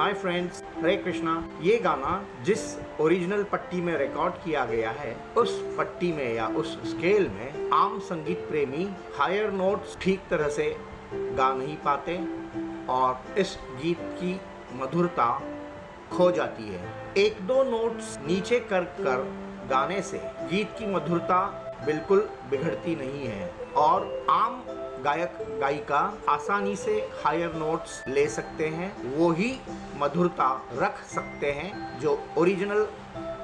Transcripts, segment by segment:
Hi friends हरे कृष्णा ये गाना जिस ओरिजिनल पट्टी में रिकॉर्ड किया गया है, उस पट्टी में या उस स्केल में आम संगीत प्रेमी हायर नोट्स ठीक तरह से गा नहीं पाते और इस गीत की मधुरता खो जाती है। एक दो नोट्स नीचे कर कर गाने से गीत की मधुरता बिल्कुल बिगड़ती नहीं है और आम गायक, गायिका आसानी से हायर नोट्स ले सकते हैं। वो ही मधुरता रख सकते हैं जो ओरिजिनल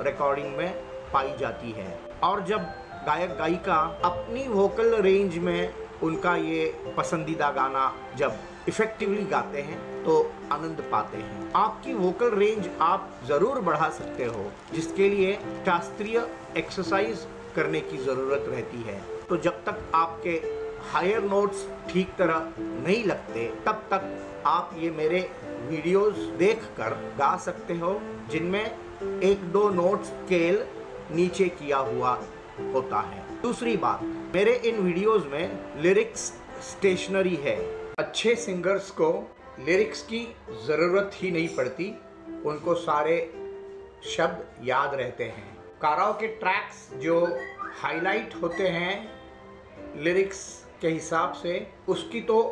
रिकॉर्डिंग में पाई जाती है। और जब गायक, गायिका अपनी वोकल रेंज में उनका ये पसंदीदा गाना जब इफेक्टिवली गाते हैं तो आनंद पाते हैं। आपकी वोकल रेंज आप ज़रूर बढ़ा सकते हो, जिसके लिए शास्त्रीय एक्सरसाइज करने की ज़रूरत रहती है। तो जब तक आपके हायर नोट्स ठीक तरह नहीं लगते, तब तक आप ये मेरे वीडियोस देखकर गा सकते हो, जिनमें एक दो नोट स्केल नीचे किया हुआ होता है। दूसरी बात, मेरे इन वीडियोस में लिरिक्स स्टेशनरी है। अच्छे सिंगर्स को लिरिक्स की ज़रूरत ही नहीं पड़ती, उनको सारे शब्द याद रहते हैं। काराओ के ट्रैक्स जो हाईलाइट होते हैं लिरिक्स के हिसाब से उसकी तो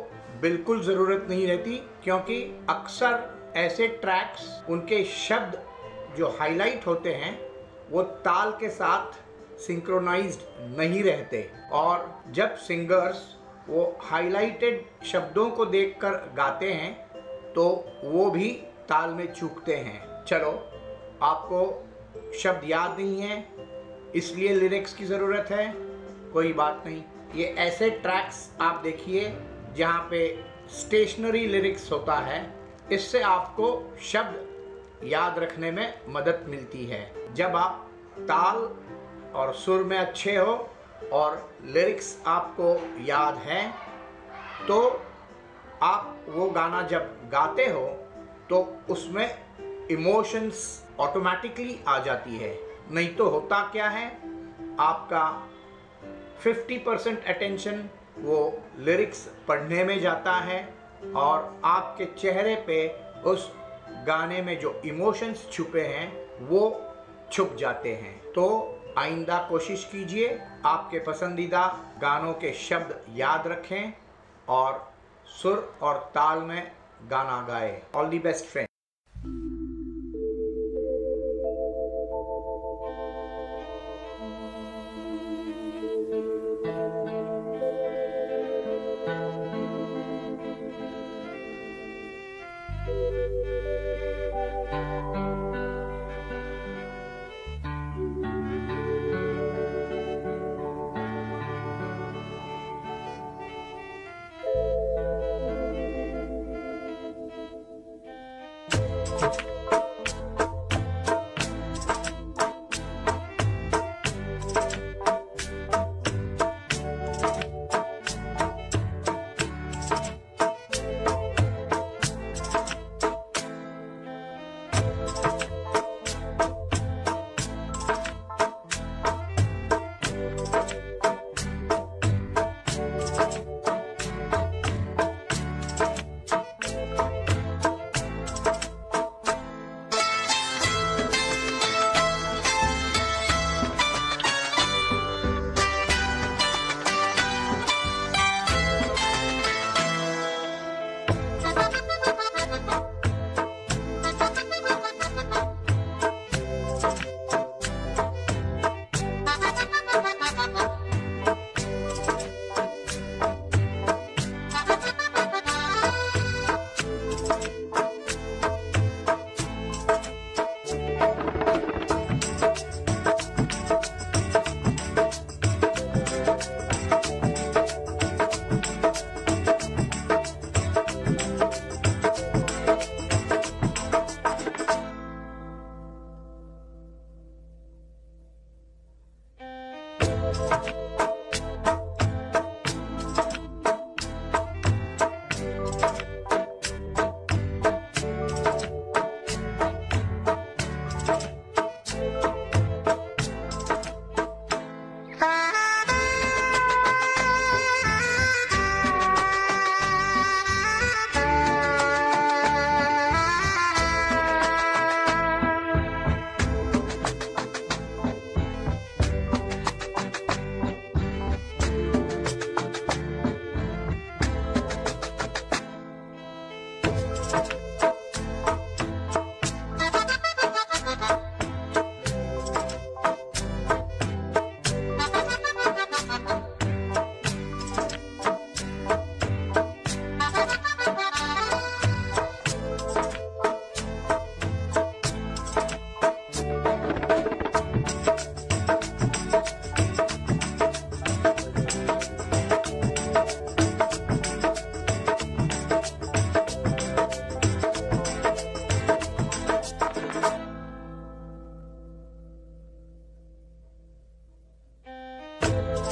बिल्कुल ज़रूरत नहीं रहती, क्योंकि अक्सर ऐसे ट्रैक्स उनके शब्द जो हाईलाइट होते हैं, वो ताल के साथ सिंक्रोनाइज्ड नहीं रहते। और जब सिंगर्स वो हाईलाइटेड शब्दों को देखकर गाते हैं तो वो भी ताल में चूकते हैं। चलो, आपको शब्द याद नहीं है, इसलिए लिरिक्स की ज़रूरत है, कोई बात नहीं। ये ऐसे ट्रैक्स आप देखिए जहाँ पे स्टेशनरी लिरिक्स होता है। इससे आपको शब्द याद रखने में मदद मिलती है। जब आप ताल और सुर में अच्छे हो और लिरिक्स आपको याद है तो आप वो गाना जब गाते हो तो उसमें इमोशंस ऑटोमेटिकली आ जाती है। नहीं तो होता क्या है? आपका 50 परसेंट अटेंशन वो लिरिक्स पढ़ने में जाता है और आपके चेहरे पे उस गाने में जो इमोशंस छुपे हैं, वो छुप जाते हैं। तो आइंदा कोशिश कीजिए, आपके पसंदीदा गानों के शब्द याद रखें और सुर और ताल में गाना गाए। All the best friend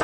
啊。